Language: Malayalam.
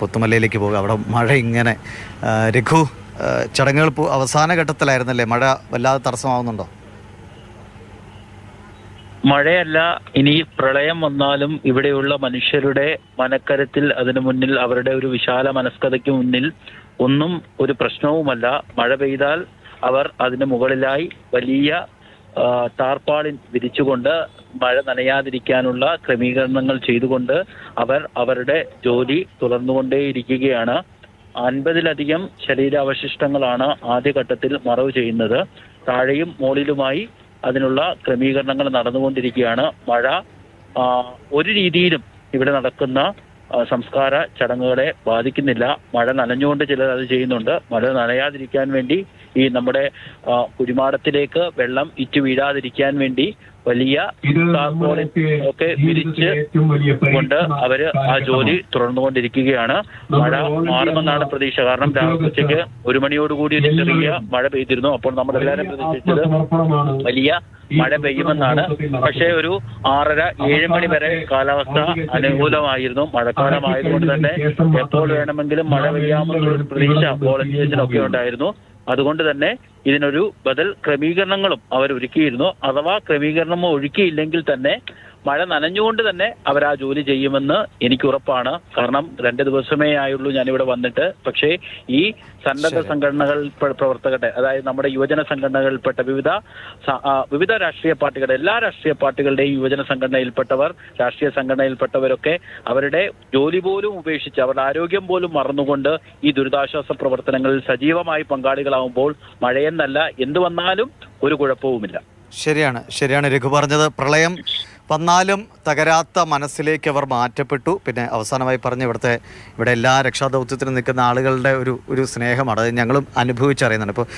പുത്തുമലയിലേക്ക് പോകുക. അവിടെ മഴ ഇങ്ങനെ രഘു ചടങ്ങുകൾ അവസാന ഘട്ടത്തിലായിരുന്നല്ലേ? മഴ വല്ലാതെ തടസ്സമാവുന്നുണ്ടോ? മഴയല്ല ഇനി പ്രളയം വന്നാലും ഇവിടെയുള്ള മനുഷ്യരുടെ മനക്കരത്തിൽ അതിനു മുന്നിൽ അവരുടെ ഒരു വിശാല മനസ്കഥയ്ക്ക് മുന്നിൽ ഒന്നും ഒരു പ്രശ്നവുമല്ല. മഴ പെയ്താൽ അവർ അതിന് മുകളിലായി വലിയ ടാർപ്പാളിൻ വിരിച്ചുകൊണ്ട് മഴ നനയാതിരിക്കാനുള്ള ക്രമീകരണങ്ങൾ ചെയ്തുകൊണ്ട് അവർ അവരുടെ ജോലി തുടർന്നുകൊണ്ടേയിരിക്കുകയാണ്. അൻപതിലധികം ശരീരാവശിഷ്ടങ്ങളാണ് ആദ്യഘട്ടത്തിൽ മറവ് ചെയ്യുന്നത്. താഴെയും മുകളിലുമായി അതിനുള്ള ക്രമീകരണങ്ങൾ നടന്നുകൊണ്ടിരിക്കുകയാണ്. മഴ ഒരു രീതിയിലും ഇവിടെ നടക്കുന്ന സംസ്കാര ചടങ്ങുകളെ ബാധിക്കുന്നില്ല. മഴ നനഞ്ഞുകൊണ്ട് ചിലർ അത് ചെയ്യുന്നുണ്ട്. മഴ നനയാതിരിക്കാൻ വേണ്ടി ഈ നമ്മുടെ കുഴിമാടത്തിലേക്ക് വെള്ളം ഇറ്റു വീഴാതിരിക്കാൻ വേണ്ടി വലിയ ഒക്കെ വിരിച്ച് കൊണ്ട് അവർ ആ ജോലി തുടർന്നുകൊണ്ടിരിക്കുകയാണ്. മഴ മാറുമെന്നാണ് പ്രതീക്ഷ. കാരണം ഉച്ചയ്ക്ക് ഒരു മണിയോടുകൂടി ഒരു ചെറിയ മഴ പെയ്തിരുന്നു. അപ്പോൾ നമ്മളെല്ലാവരും പ്രതീക്ഷിച്ചത് വലിയ മഴ പെയ്യുമെന്നാണ്. പക്ഷേ ഒരു ആറര ഏഴ് മണി വരെ കാലാവസ്ഥ അനുകൂലമായിരുന്നു. മഴക്കാലമായതുകൊണ്ട് തന്നെ എപ്പോൾ വേണമെങ്കിലും മഴ പെയ്യാമെന്നുള്ള പ്രതീക്ഷ വോളണ്ടിയേഴ്സിനൊക്കെ ഉണ്ടായിരുന്നു. അതുകൊണ്ട് തന്നെ ഇതിനൊരു ബദൽ ക്രമീകരണങ്ങളും അവർ ഒരുക്കിയിരുന്നു അഥവാ ക്രമീകരണമോ ഒരുക്കിയില്ലെങ്കിൽ തന്നെ മഴ നനഞ്ഞുകൊണ്ട് തന്നെ അവർ ആ ജോലി ചെയ്യുമെന്ന് എനിക്ക് ഉറപ്പാണ്. കാരണം രണ്ട് ദിവസമേ ആയുള്ളൂ ഇവിടെ വന്നിട്ട്. പക്ഷേ ഈ സന്നദ്ധ സംഘടനകൾ പ്രവർത്തകട്ടെ പ്രവർത്തകരുടെ അതായത് നമ്മുടെ യുവജന സംഘടനകളിൽപ്പെട്ട വിവിധ വിവിധ രാഷ്ട്രീയ പാർട്ടികളുടെ എല്ലാ രാഷ്ട്രീയ പാർട്ടികളുടെയും യുവജന സംഘടനയിൽപ്പെട്ടവർ രാഷ്ട്രീയ സംഘടനയിൽപ്പെട്ടവരൊക്കെ അവരുടെ ജോലി പോലും ഉപേക്ഷിച്ച് അവരുടെ ആരോഗ്യം പോലും മറന്നുകൊണ്ട് ഈ ദുരിതാശ്വാസ പ്രവർത്തനങ്ങളിൽ സജീവമായി പങ്കാളികളാവുമ്പോൾ മഴയെന്നല്ല എന്തു വന്നാലും ഒരു കുഴപ്പവുമില്ല. ശരിയാണ് ശരിയാണ് രഘു പറഞ്ഞത്. പ്രളയം വന്നാലും തകരാത്ത മനസ്സിലേക്ക് അവർ മാറ്റപ്പെട്ടു. പിന്നെ അവസാനമായി പറഞ്ഞ ഇവിടുത്തെ ഇവിടെ എല്ലാ രക്ഷാദൗത്യത്തിനും നിൽക്കുന്ന ആളുകളുടെ ഒരു ഒരു സ്നേഹമാണ്. അത് ഞങ്ങളും അനുഭവിച്ചറിയുന്നുണ്ട്. ഇപ്പോൾ